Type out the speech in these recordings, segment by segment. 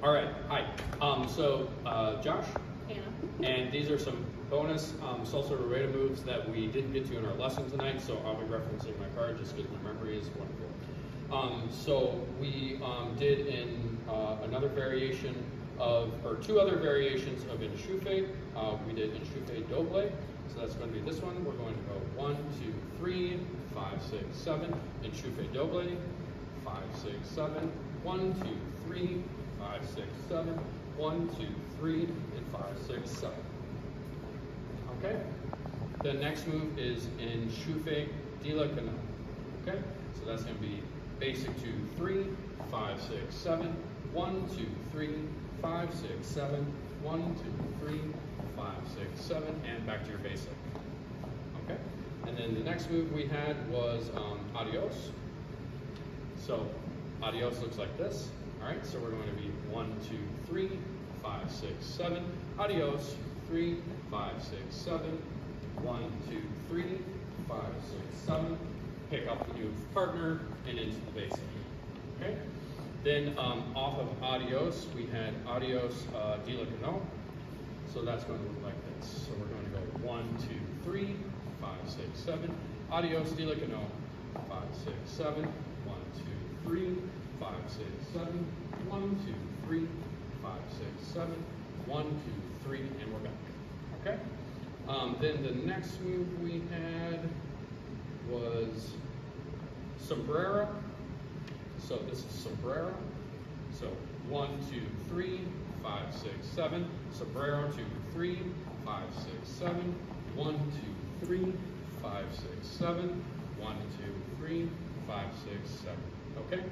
All right, hi. Um, so, uh, Josh, Anna. and these are some bonus um, salsa rueda moves that we didn't get to in our lesson tonight, so I'll be referencing my card just because my memory is wonderful. Um, so we um, did in uh, another variation of, or two other variations of enchufe. Uh, we did enchufe doble, so that's going to be this one. We're going to go one, two, three, five, six, seven, enchufe doble, five, six, seven, one, two, three, five, six, seven, one, two, three, and five, six, seven. Okay? The next move is enchufe de la Cano. Okay? So that's going to be basic two, three, five, six, seven, one, two, three, five, six, seven, one, two, three, five, six, seven, and back to your basic. Okay? And then the next move we had was um, adios. So adios looks like this. All right, so we're going to be one, two, three, five, six, seven. Adios, three, five, six, seven. One, two, three, five, six, seven. Pick up the new partner and into the basic. Okay. Then um, off of adios, we had adios uh, de la cano. So that's going to look like this. So we're going to go one, two, three, five, six, seven. Adios de la cano. Five, six, seven. One, two, three, five, six, seven. One, two, three, five, six, seven. One, two, three, and we're back. Okay? Um, then the next move we had was sombrero. So this is sombrero. So one, two, three, five, six, seven. Sombrero, two, three, five, six, seven. One, two, three, five, six, seven. One, two, three, five, six, seven. Okay?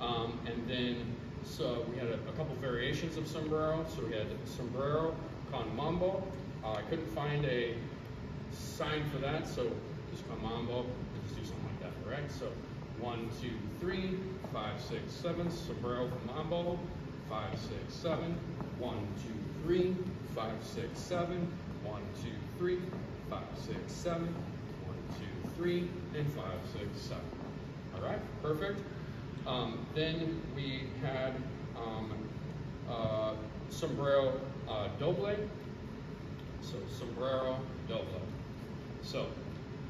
Um, and then, so we had a, a couple variations of sombrero. So we had sombrero con mambo. Uh, I couldn't find a sign for that, so just con mambo. Just do something like that, right? So one, two, three, five, six, seven. Sombrero con mambo. Five, six, seven. One, two, three, five, six, seven. One, two, three, five, six, seven. One, two, three, and five, six, seven. All right, perfect. Um, then we had um, uh, sombrero uh, doble. So sombrero doble. So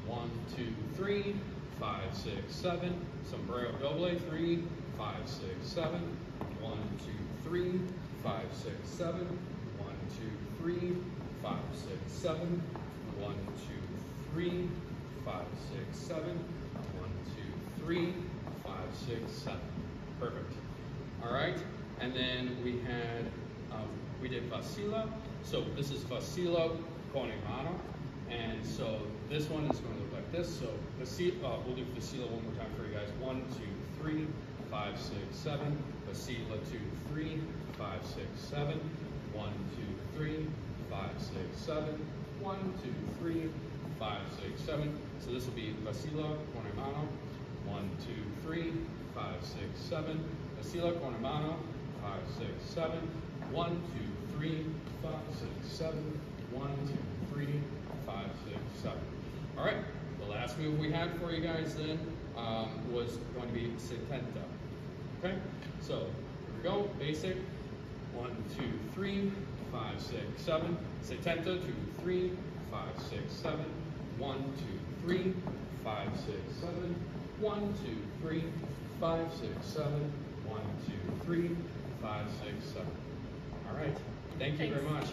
one, two, three, five, six, seven. Sombrero doble. Three, five, six, seven. One, two, three, five, six, seven. One, two, three, five, six, seven. One, two, three, five, six, seven. One, two, three, six, seven. Perfect. All right, and then we had, um, we did Vacila. So this is Vacilo con mano. And so this one is going to look like this. So Vacila, uh, we'll do Vacila one more time for you guys. One, two, three, five, six, seven. Vacila, two, three, five, six, seven. One, two, three, five, six, seven. One, two, three, five, six, seven. So this will be Vacila con mano. One, two, three, five, six, seven. Vacila con mano. Five, six, seven. One, two, three, five, six, seven. One, two, three, five, six, seven. All right. The last move we had for you guys then um, was going to be setenta. Okay. So here we go. Basic. One, two, three, five, six, seven. Setenta. Two, three, five, six, seven. One, two, three, five, six, seven. One, two, three, five, six, seven. One, two, three, five, six, seven. All right. Thank you very much.